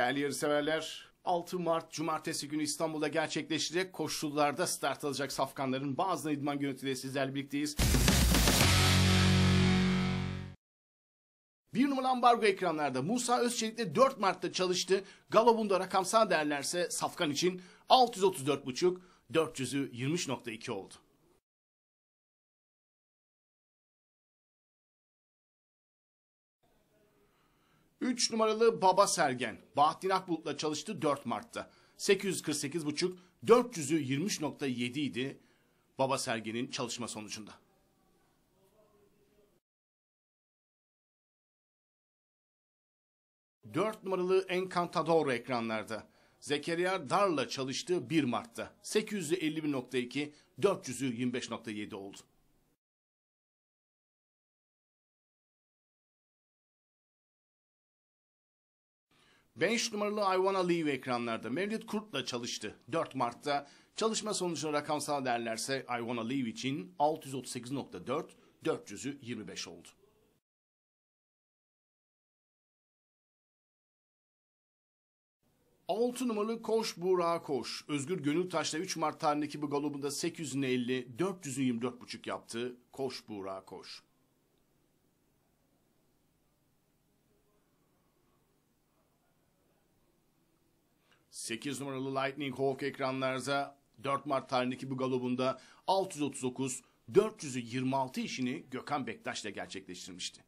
Değerli yarışseverler, 6 Mart Cumartesi günü İstanbul'da gerçekleşecek koşullarda start alacak safkanların bazı idman görüntüleri sizlerle birlikteyiz. Bir numaralı ambargo ekranlarda Musa Özçelik'le 4 Mart'ta çalıştı. Galop'un rakamsal değerlerse Safkan için 634.5, 400'ü 20.2 oldu. 3 numaralı Baba Sergen. Bahattin Akbulut'la çalıştı 4 Mart'ta. 848.5, 400'ü 20.7 idi Baba Sergen'in çalışma sonucunda. Dört numaralı Encantador ekranlarda. Zekeriya Dar'la çalıştı 1 Mart'ta. 851.2, 400'ü 25.7 oldu. 5 numaralı I Wanna Leave ekranlarda Mevlüt Kurt'la çalıştı. 4 Mart'ta çalışma sonucunu rakamsal derlerse I Wanna Leave için 638.4, 400'ü 25 oldu. Altı numaralı Koş Buğra Koş. Özgür Gönültaş'la 3 Mart tarihindeki bu galobunda 850, 400'ü 24.5 yaptı. Koş Buğra Koş. 8 numaralı Lightning Hawk ekranlarda 4 Mart tarihindeki bu galobunda 639 400'ü 26 işini Gökhan Bektaş ile gerçekleştirmişti.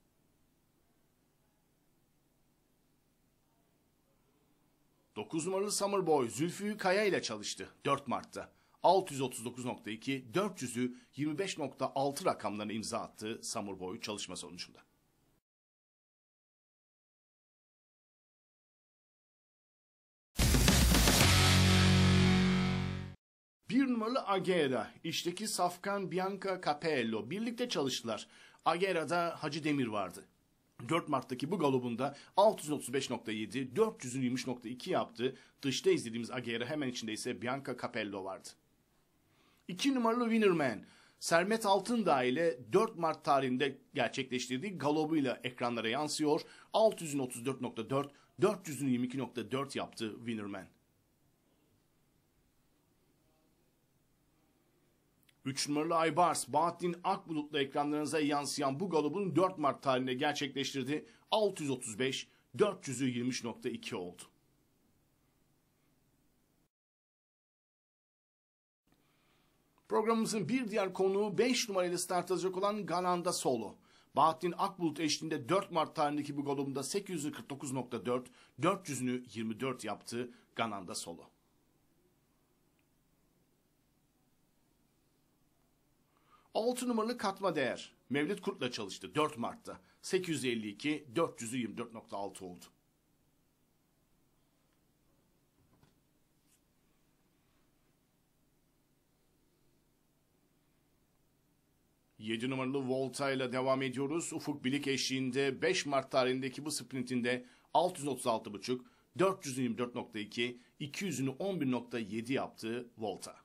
Dokuz numaralı Summer Boy Zülfü Kaya ile çalıştı 4 Mart'ta. 639.2, 400'ü 25.6 rakamlarına imza attı Summer Boy çalışma sonucunda. Bir numaralı Agera, işteki Safkan Bianca Capello birlikte çalıştılar. Agera'da Hacı Demir vardı. 4 Mart'taki bu galobunda 635.7, 423.2 yaptı. Dışta izlediğimiz Agera hemen içinde ise Bianca Capello vardı. 2 numaralı Winnerman, Sermet Altındağ ile 4 Mart tarihinde gerçekleştirdiği galobuyla ekranlara yansıyor. 634.4, 422.4 yaptı Winnerman. 3 numaralı Aybars, Bahattin Akbulut'la ekranlarınıza yansıyan bu galobun 4 Mart tarihinde gerçekleştirdi. 635, 400'ü 20.2 oldu. Programımızın bir diğer konuğu 5 numarayla start alacak olan Gananda Solo. Bahattin Akbulut eşliğinde 4 Mart tarihindeki bu galobunda 849.4, 400'ünü 24 yaptı Gananda Solo. 6 numaralı katma değer. Mevlüt Kurt'la çalıştı 4 Mart'ta. 852, 400'ü 24.6 oldu. Yedi numaralı Volta ile devam ediyoruz. Ufuk Bilik eşliğinde 5 Mart tarihindeki bu sprintinde 636.5, 424.2, 200'ünü 11.7 yaptı Volta.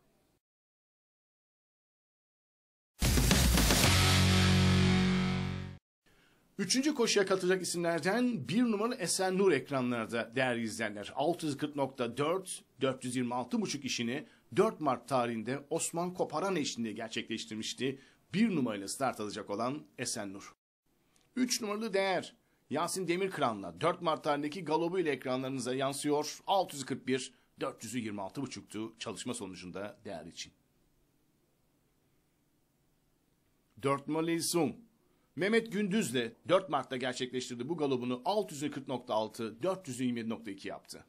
Üçüncü koşuya katılacak isimlerden bir numaralı Esen Nur ekranlarda değerli izleyenler. 640.4, 426.5 işini 4 Mart tarihinde Osman Koparan eşliğinde gerçekleştirmişti. Bir numarayla start alacak olan Esen Nur. 3 numaralı değer Yasin Demirkıran'la 4 Mart tarihindeki galobu ile ekranlarınıza yansıyor. 641, 400'ü 26.5'tu çalışma sonucunda değer için. 4 numaralı İlsung Mehmet Gündüz'le 4 Mart'ta gerçekleştirdi bu galobunu. 640.6, 427.2 yaptı.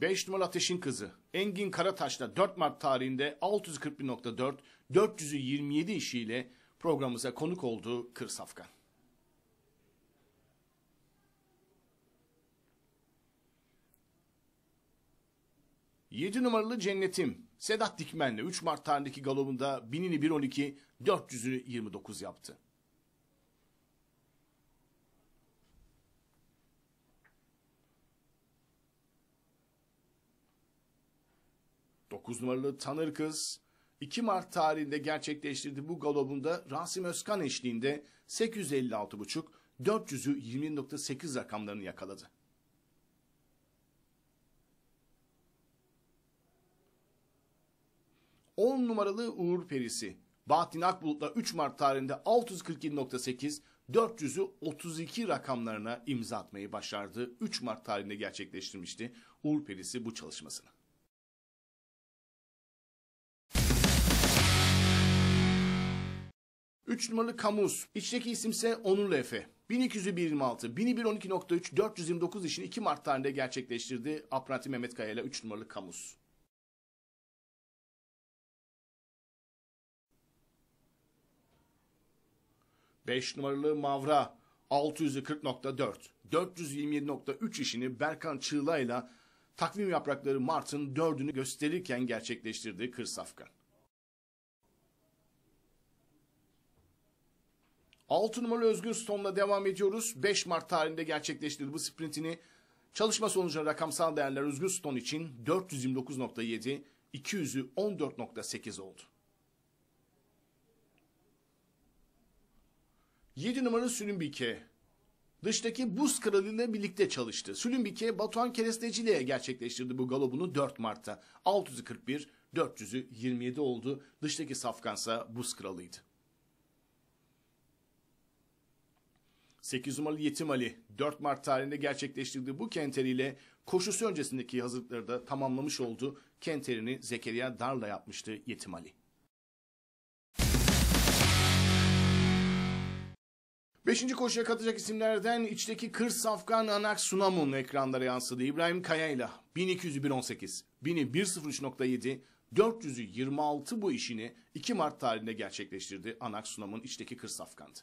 Beş numaralı Ateş'in kızı. Engin Karataş'la 4 Mart tarihinde 641.4, 427 işiyle programımıza konuk oldu Kır 7 numaralı Cennetim Sedat Dikmen'le 3 Mart tarihindeki galobunda binini 1.12, 400'ünü 29 yaptı. Dokuz numaralı Tanır Kız 2 Mart tarihinde gerçekleştirdiği bu galobunda Rasim Özkan eşliğinde 856,5 400'ü 20.8 rakamlarını yakaladı. On numaralı Uğur Perisi. Bahattin Akbulut'la 3 Mart tarihinde 647.8, 400'ü 32 rakamlarına imza atmayı başardı. 3 Mart tarihinde gerçekleştirmişti Uğur Perisi bu çalışmasını. 3 numaralı Kamus. İçteki isimse Onurlu Efe. 1201.26, 1112.3, 429 işini 2 Mart tarihinde gerçekleştirdi. Apranti Mehmet Kaya ile 3 numaralı Kamus. Beş numaralı Mavra 640.4, 427.3 işini Berkan Çığla ile takvim yaprakları Mart'ın 4'ünü gösterirken gerçekleştirdi Kır Safkan. 6 numaralı Özgür Stone'la devam ediyoruz. 5 Mart tarihinde gerçekleştirdi bu sprintini. Çalışma sonucunda rakamsal değerler Özgür Stone için 429.7, 200'ü 14.8 oldu. 7 numaralı Sülümbike. Dıştaki buz kralıyla birlikte çalıştı. Sülümbike Batuhan Keresteci gerçekleştirdi bu galobunu 4 Mart'ta. 641, 400'ü 27 oldu. Dıştaki safkansa buz kralıydı. 8 numaralı Yetim Ali 4 Mart tarihinde gerçekleştirdiği bu kenteriyle koşusu öncesindeki hazırlıkları da tamamlamış oldu. Kenterini Zekeriya Dar'la yapmıştı Yetim Ali. Beşinci koşuya katacak isimlerden içteki Kır Safkan Anak Sunamun ekranlara yansıdı. İbrahim Kaya ile 1201.18, 1001.03.7, 400'ü 26 bu işini 2 Mart tarihinde gerçekleştirdi. Anak Sunam'ın içteki Kır Safkan'dı.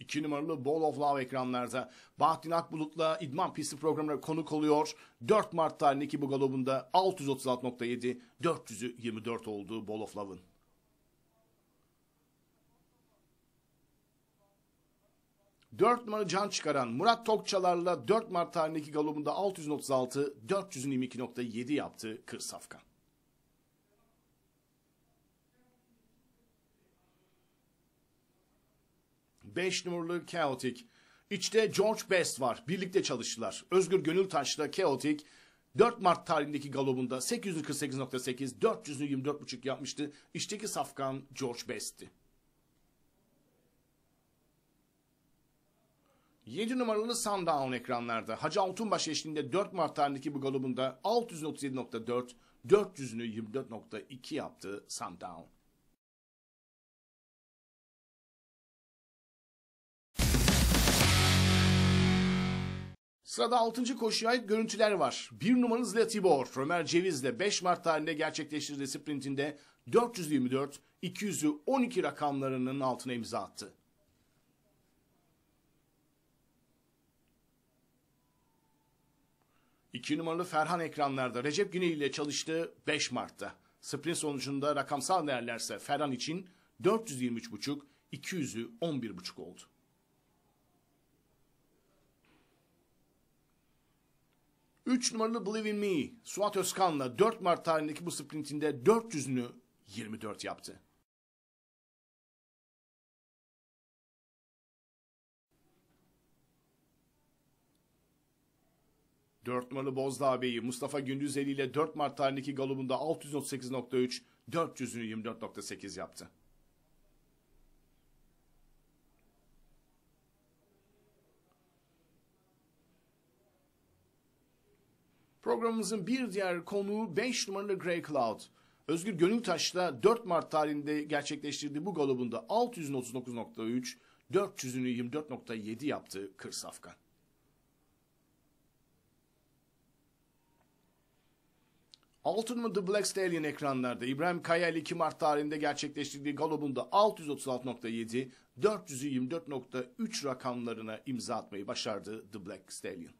2 numaralı Ball of Love ekranlarda. Bahattin Akbulut'la İdman Pisti programına konuk oluyor. 4 Mart tarihindeki bu galobunda 636.7, 400'ü 24 olduğu Ball of Love'ın. Dört numara can çıkaran Murat Tokçalar'la 4 Mart tarihindeki galobunda 636, 422.7 yaptı Kır Safkan. 5 numaralı Chaotic. İçte George Best var. Birlikte çalıştılar. Özgür Gönültaş'la Chaotic 4 Mart tarihindeki galobunda 848.8, 424.5 yapmıştı. İçteki safkan George Best'ti. 7 numaralı Sundown ekranlarda. Hacı Altunbaş eşliğinde 4 Mart tarihindeki bu galobunda 637.4, 400'ünü 24.2 yaptı Sundown. Sırada 6. koşuya ait görüntüler var. 1 numaralı Zle Tibor, Ömer Ceviz'le 5 Mart tarihinde gerçekleştirdiği sprintinde 424, 200'ü 12 rakamlarının altına imza attı. İki numaralı Ferhan ekranlarda Recep Güney ile çalıştı 5 Mart'ta. Sprint sonucunda rakamsal değerlerse Ferhan için 423,5, 200'ü 11,5 oldu. 3 numaralı Believe in Me, Suat Özkan'la 4 Mart tarihindeki bu sprintinde 400'ünü 24 yaptı. Dört numaralı Bozdağ Bey'i Mustafa Gündüzeli ile 4 Mart tarihindeki galobunda 638.3, 400'ünü 24.8 yaptı. Programımızın bir diğer konuğu 5 numaralı Grey Cloud. Özgür Gönültaş'la 4 Mart tarihinde gerçekleştirdiği bu galobunda 639.3, 400'ünü 24.7 yaptı Kır Altın The Black Stallion ekranlarda İbrahim Kaya ile 2 Mart tarihinde gerçekleştirdiği galobunda 636.7, 400'ü 24.3 rakamlarına imza atmayı başardı The Black Stallion.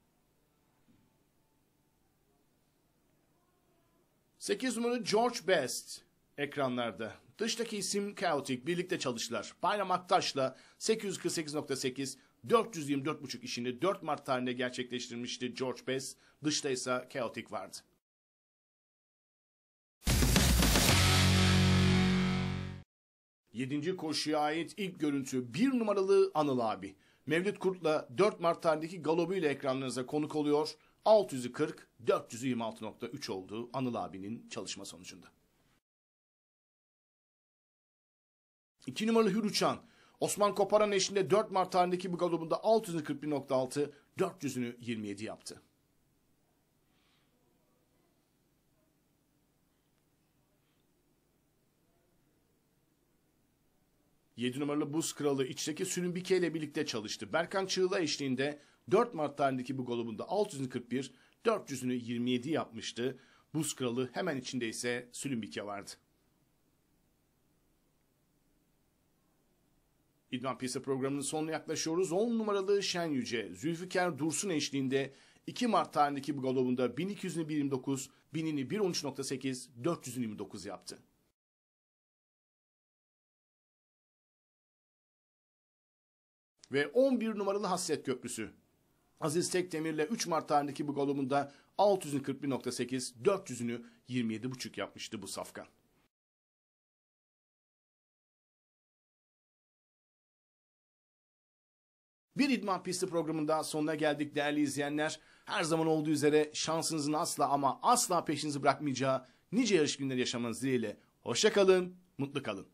8 numaralı George Best ekranlarda. Dıştaki isim Chaotic birlikte çalıştılar. Bayram Aktaş'la 848.8 424.5 işini 4 Mart tarihinde gerçekleştirmişti George Best. Dışta ise Chaotic vardı. 7. koşuya ait ilk görüntü 1 numaralı Anıl abi. Mevlüt Kurt'la 4 Mart tarihindeki galobuyla ekranlarınıza konuk oluyor. 640 426.3 oldu Anıl abinin çalışma sonucunda. 2 numaralı Hür Uçan. Osman Koparan eşliğinde 4 Mart tarihindeki bu galobunda 641.6 400'ünü 27 yaptı. 7 numaralı Buz Kralı içteki Sülümbike ile birlikte çalıştı. Berkan Çığla eşliğinde 4 Mart tarihindeki bu golubunda 641, 400'ünü 27 yapmıştı. Buz Kralı hemen içinde ise Sülümbike vardı. İdman Piyasa programının sonuna yaklaşıyoruz. 10 numaralı Şen Yüce, Zülfikar Dursun eşliğinde 2 Mart tarihindeki bu galobunda 1200'ünü 1.29, 1000'ini 1.13.8, 400'ünü 29 yaptı. Ve 11 numaralı Hasret Köprüsü. Aziz Tekdemir'le 3 Mart tarihindeki bu golümünde 641.8, 400'ünü 27.5 yapmıştı bu safkan. Bir idman pisti programında sonuna geldik değerli izleyenler. Her zaman olduğu üzere şansınızın asla ama asla peşinizi bırakmayacağı nice yarış günleri yaşamanız dileğiyle. Hoşça kalın, mutlu kalın.